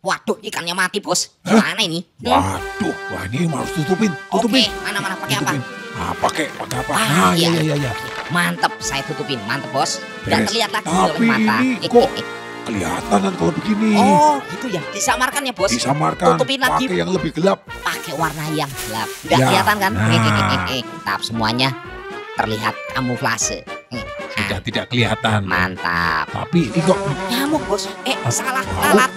Waduh, ikannya mati, Bos. Gimana ini? Waduh, wah ini harus tutupin, tutupin. Oke, mana mana pakai apa? tutupin. Ah, pakai, pakai apa? Ah, nah, iya. iya, iya, iya. Mantep, saya tutupin. Mantep, Bos. Gak terlihat lagi Tapi mata. ini kok kelihatan kan kalau begini. Oh, gitu ya. Disamarkan ya, Bos. Disamarkan, tutupin lagi. pakai yang lebih gelap. Pakai warna yang gelap. Gak Ya, kelihatan kan? nah. Hehehe. Tetap semuanya terlihat kamuflase. Hmm, Sudah tidak kelihatan. Mantap. Tapi ini kok, Nyamuk, Bos. Eh, Ah, salah lalat.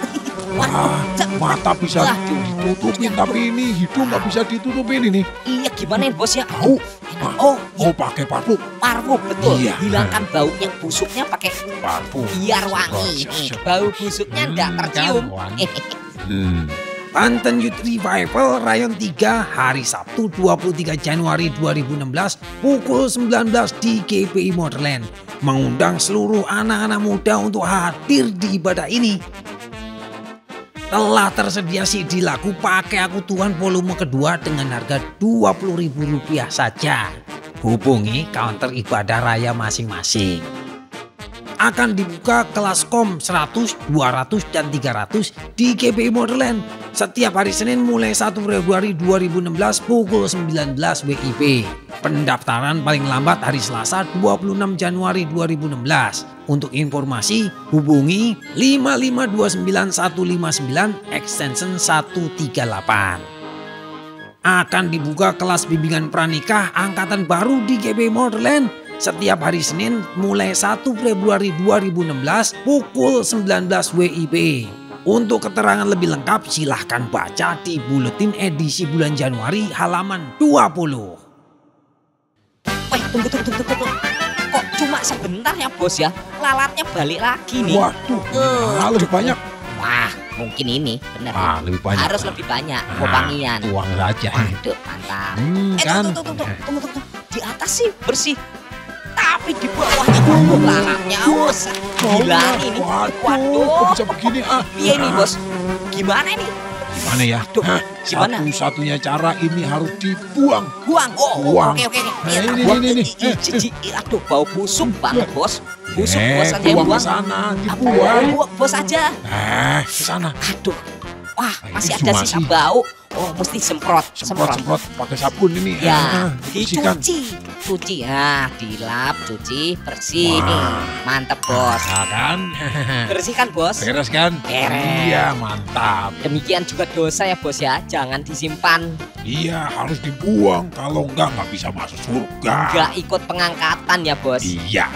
Wah, mata bisa ditutupin, tapi ini hidung nggak bisa ditutupin ini. iya gimana ya, Bos ya? Tahu? Oh, Oh, pakai parfum, parfum betul. Iya. Hilangkan baunya busuknya pakai parfum. biar wangi. Bau busuknya enggak Hmm, tercium. kan. Hmm. Banten Youth Revival Rayon 3 hari Sabtu 23 Januari 2016 pukul 19 di GPI Motorland mengundang seluruh anak-anak muda untuk hadir di ibadah ini. Telah tersedia CD lagu Pakai Aku Tuhan volume kedua dengan harga Rp20.000 saja. Hubungi counter ibadah raya masing-masing akan dibuka kelas kom 100, 200, dan 300 di GPI Motorland setiap hari Senin mulai 1 Februari 2016 pukul 19 WIB. Pendaftaran paling lambat hari Selasa 26 Januari 2016. Untuk informasi hubungi 5529159 extension 138 akan dibuka kelas bimbingan pranikah angkatan baru di GB Motorland setiap hari Senin mulai 1 Februari 2016 pukul 19 WIB. Untuk keterangan lebih lengkap silahkan baca di Buletin edisi bulan Januari halaman 20. Weh, tunggu, tunggu, tunggu, tunggu. Kok cuma sebentar ya, Bos ya? Lalatnya balik lagi nih. Waduh, nah, lebih banyak. Wah, mungkin ini benar. Ah, lebih banyak. Harus lebih banyak Ah, pewangian. Tuang saja. Waduh, mantap. Hmm, Eh, kan? tunggu, tunggu, tunggu, tunggu, tunggu. Di atas sih bersih. Tapi di bawahnya waduh lalatnya us. Gila ini. Waduh, kok bisa begini ah? Iya ini, Bos. Gimana ini? Gimana ya? Duh, Hah, gimana? Satu-satunya cara ini harus dibuang. Buang. Oh, Buang. oke, oke. Nah, Iya, ini, ini, ini. Aduh, bau busuk banget, Bos. Busuk, eh, Bos aja buang ke buang. sana, Ah, dibuang. buang, Bos aja. Eh, ke sana. Aduh. Wah, masih ada sisa bau. Oh, mesti semprot, semprot. Semprot-semprot pakai sabun ini. Ya, Ah, dibersihkan. dicuci, cuci, ah, dilap, cuci, bersih Wah. nih, mantep bos. Nah, kan? Bersihkan bos. Beres kan? Beres. Iya, mantap. Demikian juga dosa ya bos ya, jangan disimpan, Iya, harus dibuang. Kalau enggak, nggak bisa masuk surga. nggak ikut pengangkatan ya bos. Iya.